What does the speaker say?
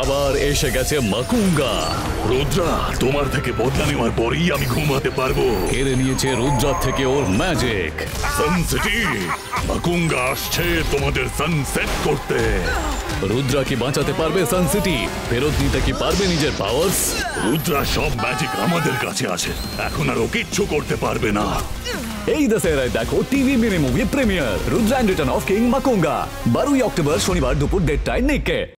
আবার এসে গেছে মাকুঙ্গা। রুদ্রা, তোমার থেকে বদলা নেওয়ার পরেই আমি ঘুমাতে পারব। কেড়ে নিয়েছে রুদ্রার থেকে ওর ম্যাজিক সানসিটি মাকুঙ্গা আসছে তোমাদের সানসেট করতে। রুদ্রা কি বাঁচাতে পারবে সানসিটি ফেরত নিতে কি পারবে নিজের পাওয়ার্স রুদ্রা সব ম্যাজিক আমাদের কাছে আছে। এখন আর ও কিচ্ছু করতে পারবে না। এই দশেরায় দেখো TV mini movie premiere Rudra and return of king Makunga. বারোই অক্টোবর শনিবার দুপুর দেড়টায় নিকে